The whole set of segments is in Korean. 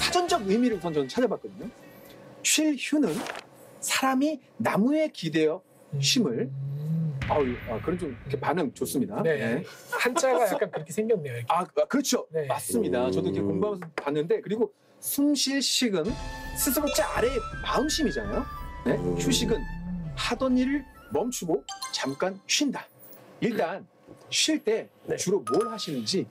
사전적 의미를 우선 저는 찾아봤거든요. 쉴 휴는 사람이 나무에 기대어 쉼을 음. 아우 아, 그런 좀 이렇게 반응 좋습니다. 네. 한자가 약간 그렇게 생겼네요. 이렇게. 아, 아, 그렇죠. 네. 맞습니다. 저도 이렇게 음. 공부하면서 봤는데 그리고 숨 쉴 식은 스스로 제 아래의 마음심이잖아요. 네? 음. 휴식은 하던 일을 멈추고 잠깐 쉰다. 일단 쉴때 네. 주로 뭘 하시는지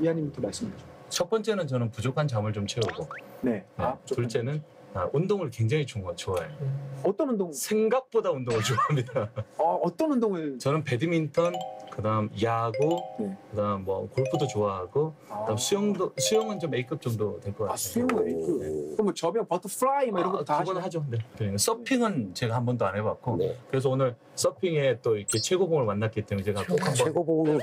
이하님부터 말씀해 주세요. 첫 번째는 저는 부족한 잠을 좀 채우고 네. 네, 아, 둘째는 아, 운동을 굉장히 좋아, 좋아해요. 음. 어떤 운동? 생각보다 운동을 좋아합니다. 어, 어떤 운동을? 저는 배드민턴, 그다음 야구, 네. 그다음 뭐 골프도 좋아하고, 그다음 수영도 수영은 좀 A급 정도 될 것 같아요. 아, 수영은 A급. 네. 그럼 뭐 접영 버터플라이 뭐 이런 것도 다 하시나요? 하죠. 네. 그러니까 서핑은 제가 한 번도 안 해봤고, 네. 그래서 오늘 서핑에 또 이렇게 최고봉을 만났기 때문에 제가 꼭 한번 최고봉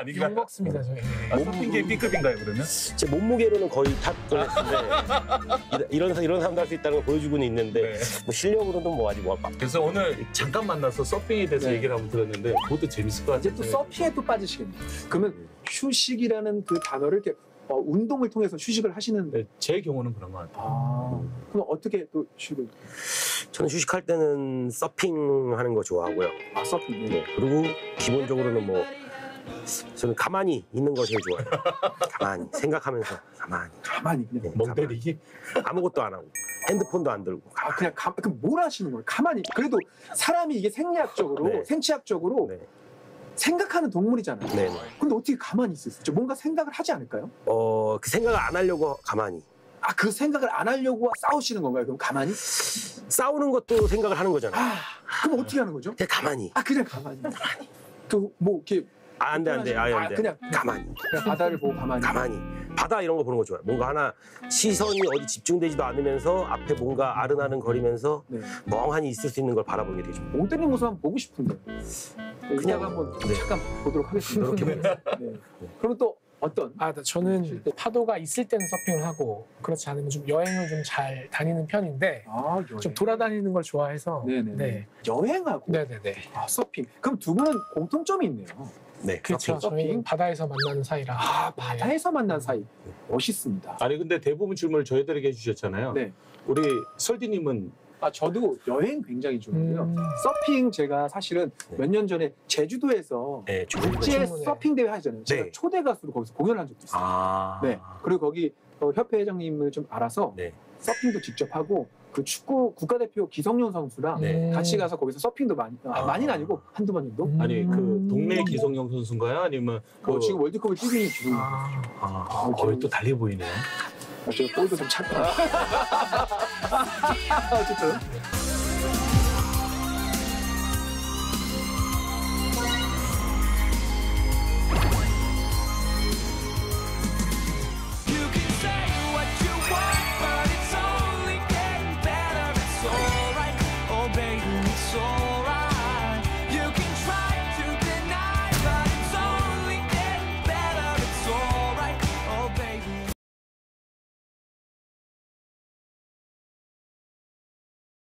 은 아니 욕 먹습니다 저희. 아, 서핑계 B급인가요 그러면? 제 몸무게로는 거의 top class인데 이런 이런 사람도 할 수 있다는 걸 보여주고는 있는데 네. 뭐 실력으로는 뭐 아직 뭐 그래서 오늘 잠깐 만나서 서핑에 대해서 네. 얘기를 한번 들었는데 그것도 재밌을 것 이제 같아요. 또 서핑에 또 빠지시겠네요. 그러면 휴식이라는 그 단어를 이렇게 어, 운동을 통해서 휴식을 하시는. 네, 제 경우는 그런 것 같아요. 아, 그럼 어떻게 또 휴식을? 저는 휴식할 때는 서핑 하는 거 좋아하고요. 아, 서핑. 네. 그리고 기본적으로는 뭐 저는 가만히 있는 거 제일 좋아해요. 가만히 생각하면서 가만히 가만히 그냥. 네, 멍 가만히. 때리기? 아무것도 안 하고 핸드폰도 안 들고 아, 그냥 가, 그럼 뭘 하시는 거예요? 가만히. 그래도 사람이 이게 생리학적으로, 네. 생치학적으로 네. 생각하는 동물이잖아요. 네. 네. 근데 어떻게 가만히 있을 수 있죠? 뭔가 생각을 하지 않을까요? 어, 그 생각을 안 하려고 가만히 아, 그 생각을 안 하려고 싸우시는 건가요? 그럼 가만히? 싸우는 것도 생각을 하는 거잖아요. 아, 그럼 어떻게 하는 거죠? 그냥 가만히. 아, 그냥 가만히. 그, 뭐, 이렇게. 아, 안 돼, 안 돼. 아예 안 아, 돼. 그냥 가만히. 그냥 바다를 보고 가만히. 가만히. 바다 이런 거 보는 거 좋아요. 뭔가 하나 시선이 어디 집중되지도 않으면서 앞에 뭔가 아른아른 거리면서 네. 멍하니 있을 수 있는 걸 바라보는 게 되게 좋아요. 몽 때리는 모습 한번 보고 싶은데. 그냥 그냥 한번 네. 잠깐 보도록 하겠습니다. 이렇게 보겠습니다. 네. 그러면 또 어떤? 아, 나- 저는 파도가 있을 때는 서핑을 하고 그렇지 않으면 좀 여행을 좀 잘 다니는 편인데 아, 여행. 좀 돌아다니는 걸 좋아해서 네네. 네. 여행하고 네네네. 아, 서핑. 그럼 두 분은 공통점이 있네요. 네. 그렇죠. 서핑. 저희? 바다에서 만나는 사이라. 아, 네. 바다에서 만난 사이. 멋있습니다. 아니 근데 대부분 질문을 저희들에게 해주셨잖아요. 네. 우리 설디님은 아, 저도 여행 굉장히 좋아해요. 음. 서핑 제가 사실은 네. 몇년 전에 제주도에서 네, 좋은 국제. 서핑 대회 하잖아요. 제가 네. 초대 가수로 거기서 공연한 적도 있어요. 아. 네. 그리고 거기 어, 협회 회장님을 좀 알아서 네. 서핑도 직접 하고 그 축구 국가대표 기성용 선수랑 네. 같이 가서 거기서 서핑도 많이 아, 아. 많이는 아니고 한두 번 정도. 음. 아니 그 동네 기성용 선수인가요? 아니면 그 어, 지금 월드컵을 뛰고 있는 기성. 아, 아, 아, 어, 거의 또 달리 보이네 요. 제가 볼도 좀 찼다. 어쨌든